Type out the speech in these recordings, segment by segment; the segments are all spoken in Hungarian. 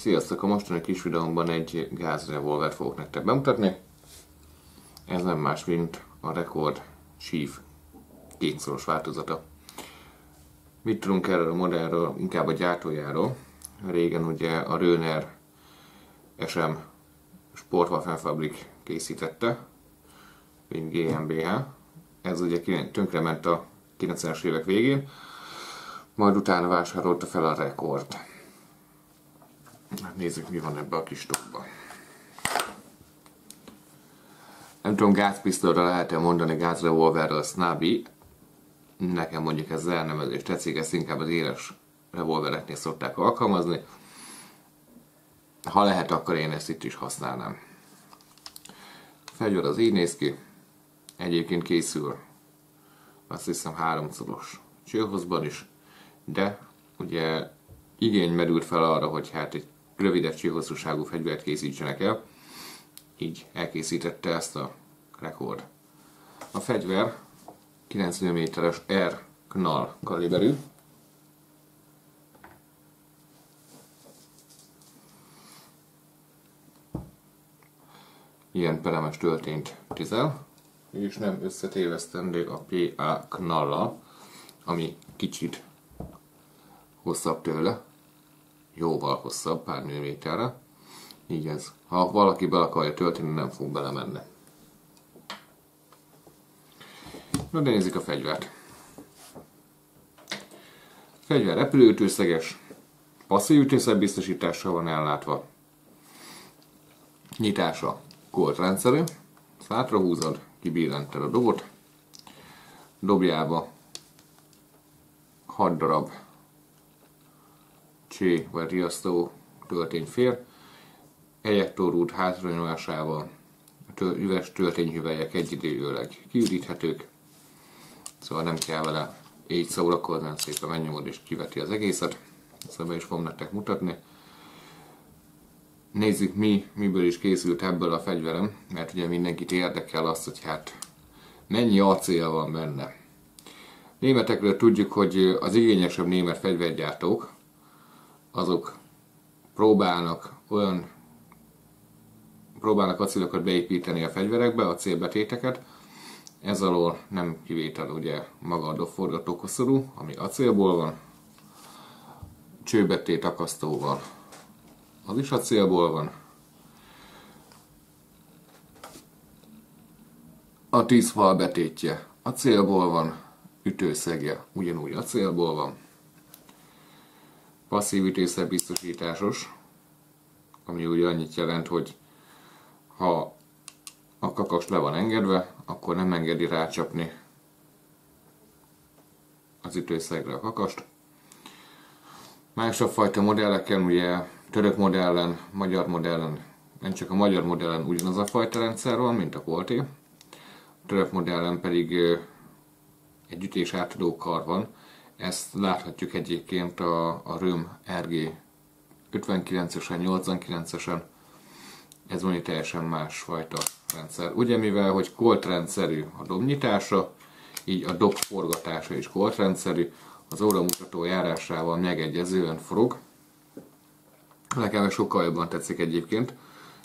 Sziasztok! A mostani kis videómban egy gázrevolvert fogok nektek bemutatni. Ez nem más, mint a Record Chief kétszoros változata. Mit tudunk erről a modellről, inkább a gyártójáról. Régen ugye a Röner SM Sportwaffenfabrik készítette, mint GmbH. Ez ugye tönkrement a 90-es évek végén, majd utána vásárolta fel a Record. Hát nézzük, mi van ebbe a kis tokba. Nem tudom, gázpisztolyra lehet-e mondani gázrevolverről Snubby. Nekem mondjuk ez az elnevezés tetszik, ezt inkább az éles revolvereknél szokták alkalmazni. Ha lehet, akkor én ezt itt is használnám. A fegyver az így néz ki. Egyébként készül azt hiszem háromszoros csőhozban is, de ugye igény merült fel arra, hogy hát egy rövidebb csőhosszúságú fegyvert készítsenek el, így elkészítette ezt a rekord. A fegyver 9 mm-es R knall kaliberű, ilyen peremes töltényt tizel, és nem összetévesztendő a PA knalla, ami kicsit hosszabb tőle, jóval hosszabb, pár milliméterre. Így ez. Ha valaki be akarja tölteni, nem fog belemenni. Na de nézzük a fegyvert. A fegyver repülőtőszeges, passzív ütészetbiztosítással van ellátva. Nyitása koltrendszerű. Ezt hátrahúzod, kibillented a dobot. Dobjába 6 darab csé vagy riasztó töltény fér. Ejektorút hátranyolásával a üves töltényhüvelyek egyidejűleg kiüríthetők, szóval nem kell vele így szórakozni, szépen megnyomod és kiveti az egészet. Ezt be is fogom nektek mutatni. Nézzük mi, miből is készült ebből a fegyverem, mert ugye mindenkit érdekel az, hogy hát mennyi acél van benne. Németekről tudjuk, hogy az igényesebb német fegyvergyártók, azok próbálnak olyan próbálnak acélokat beépíteni a fegyverekbe, a célbetéteket. Ez alól nem kivétel ugye maga a dobforgatókoszorú, ami acélból van, csőbetét akasztóval, az is acélból van. A 10 fal betétje acélból van, ütőszegje ugyanúgy acélból van passzív biztosításos, ami ugye annyit jelent, hogy ha a kakas le van engedve, akkor nem engedi rácsapni az ütőszegre a kakast. Másabb fajta modelleken, ugye török modellen, magyar modellen, nem csak a magyar modellen ugyanaz a fajta rendszer van, mint a Colté. A török modellen pedig egy ütés átadó kar van, ezt láthatjuk egyébként a, a RÖM RG 59-esen, 89-esen. Ez egy teljesen másfajta rendszer. Ugye mivel, hogy kolt rendszerű a dobnyitása, így a dob forgatása is kolt rendszerű, az óramutató járásával megegyezően forog. Nekem sokkal jobban tetszik egyébként,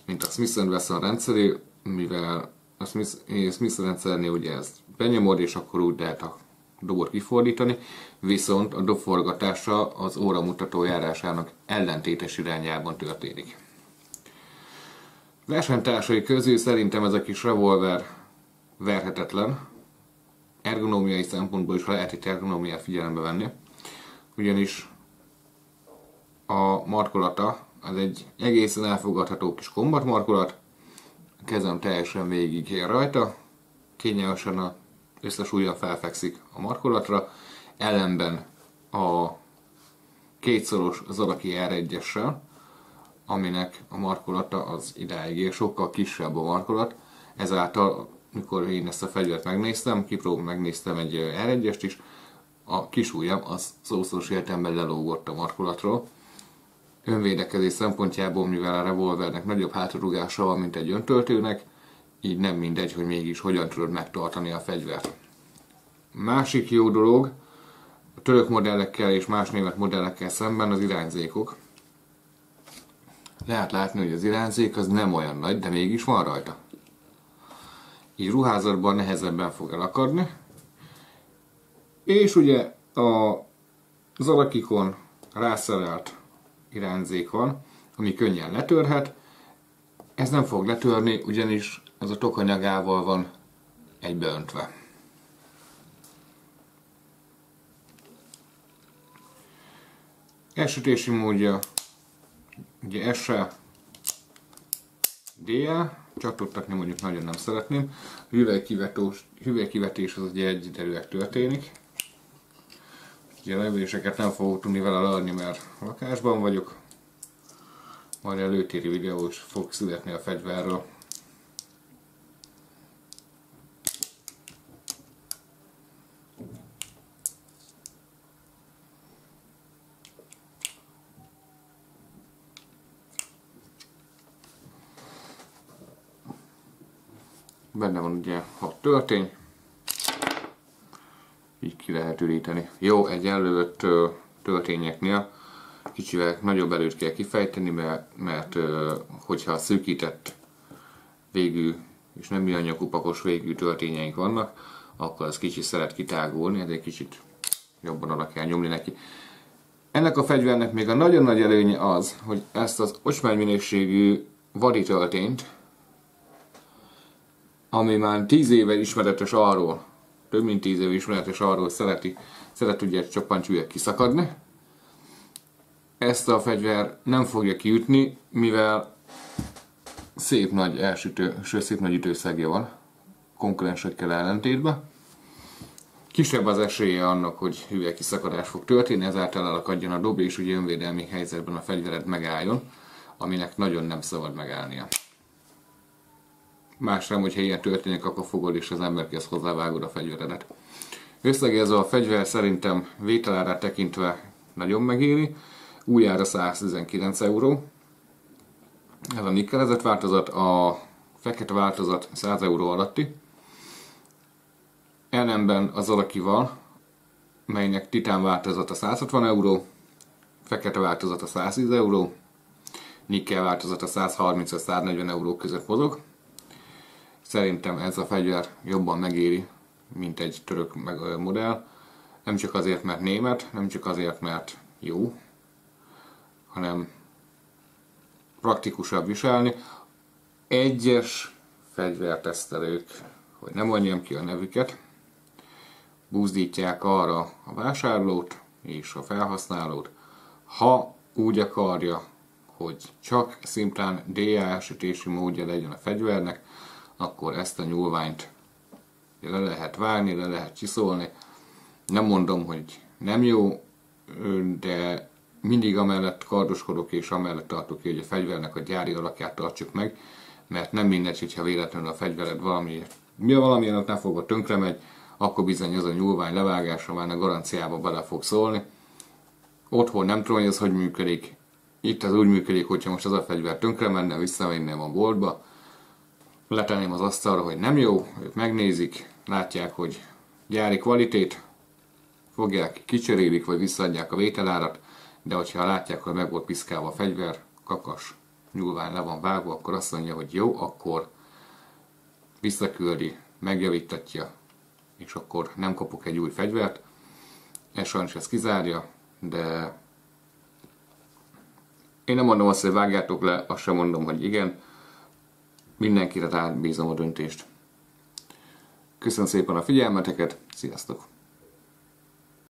mint a Smith Wesson rendszerű, mivel a Smith, Smith rendszernél ugye ezt benyomod, és akkor úgy lehet a dobot kifordítani, viszont a dobforgatása az óramutató járásának ellentétes irányában történik. Versenytársai közül szerintem ez a kis revolver verhetetlen, ergonómiai szempontból is lehet itt ergonómiát figyelembe venni, ugyanis a markolata az egy egészen elfogadható kis kombat markolat, a kezem teljesen végig ér rajta, kényelmesen a összes ujjal felfekszik a markolatra, ellenben a kétszoros Zalaki R1-essel, aminek a markolata az idáig ér, sokkal kisebb a markolat, ezáltal, mikor én ezt a fegyvert megnéztem, kipróbálom megnéztem egy R1-est is, a kis ujjam az szószoros értelemben lelógott a markolatról. Önvédekezés szempontjából, mivel a revolvernek nagyobb hátrúgása van, mint egy öntöltőnek, így nem mindegy, hogy mégis hogyan tudod megtartani a fegyvert. Másik jó dolog, a török modellekkel és más német modellekkel szemben az irányzékok. lehet látni, hogy az irányzék az nem olyan nagy, de mégis van rajta. Így ruházatban nehezebben fog elakadni. És ugye a, az alakikon rászerelt irányzék van, ami könnyen letörhet. Ez nem fog letörni, ugyanis ez a tokanyagával van egybeöntve. Elsütési módja ugye SE DL, csatottatni mondjuk nagyon nem szeretném. Hüvelkivetés az ugye egyidejűleg történik. Ugye levéseket nem fogok tudni vele leadni, mert lakásban vagyok. Majd előtéri videó is fog születni a fegyverről. Benne van ugye hat töltény. Így ki lehet üríteni. Jó, egy előtt töltényeknél kicsivel nagyobb erőt kell kifejteni, mert, mert hogyha szűkített végű és nem műanyag kupakos végű töltényeink vannak, akkor az kicsi szeret kitágulni, ez egy kicsit jobban oda kell nyomni neki. Ennek a fegyvernek még a nagyon nagy előnye az, hogy ezt az ocsmány minőségű vadi töltényt, ami már 10 éve ismeretes arról, több mint 10 éve ismeretes arról, szereti, szeret ugye csappancsüveg kiszakadni. Ezt a fegyver nem fogja kiütni, mivel szép nagy elsütő, sőt szép nagy ütőszegje van konkurensekkel ellentétben. Kisebb az esélye annak, hogy hüvelkiszakadás fog történni, ezáltal elakadjon a dob, és ugye önvédelmi helyzetben a fegyvered megálljon, aminek nagyon nem szabad megállnia. Más nem, hogyha ilyen történik, akkor fogod és az ember kezd hozzávágod a fegyveredet. Összegezve a fegyver szerintem vételára tekintve nagyon megéri. Újjára 119 euró. Ez a nikkelezett változat, a fekete változat 100 euró alatti. Ellenben az alakival, melynek titán változata 160 euró, fekete változata 110 euró, nikkel változata 130-140 euró között mozog. Szerintem ez a fegyver jobban megéri, mint egy török modell. Nem csak azért, mert német, nem csak azért, mert jó, hanem praktikusabb viselni. Egyes fegyvertesztelők, hogy nem mondjam ki a nevüket, buzdítják arra a vásárlót és a felhasználót, ha úgy akarja, hogy csak szimplán DA sütési módja legyen a fegyvernek, akkor ezt a nyúlványt le lehet vágni, le lehet csiszolni. Nem mondom, hogy nem jó, de mindig amellett kardoskodok és amellett tartok ki, hogy a fegyvernek a gyári alakját tartsuk meg, mert nem mindegy, hogyha véletlenül a fegyvered valami, mi a ott nem fogod tönkre megy, akkor bizony az a nyúlvány levágása már a garanciába bele fog szólni. Otthon nem tudom, hogy ez hogy működik. Itt az úgy működik, hogyha most az a fegyver tönkre menne, visszavinném a boltba, letenném az asztalra, hogy nem jó, ők megnézik, látják, hogy gyári kvalitét, fogják, kicserélik, vagy visszaadják a vételárat, de hogyha látják, hogy meg volt piszkálva a fegyver, kakas, nyúlvány le van vágva, akkor azt mondja, hogy jó, akkor visszaküldi, megjavítatja, és akkor nem kapok egy új fegyvert. Ez sajnos ezt kizárja, de én nem mondom azt, hogy vágjátok le, azt sem mondom, hogy igen, mindenkire rábízom a döntést. Köszönöm szépen a figyelmeteket, sziasztok!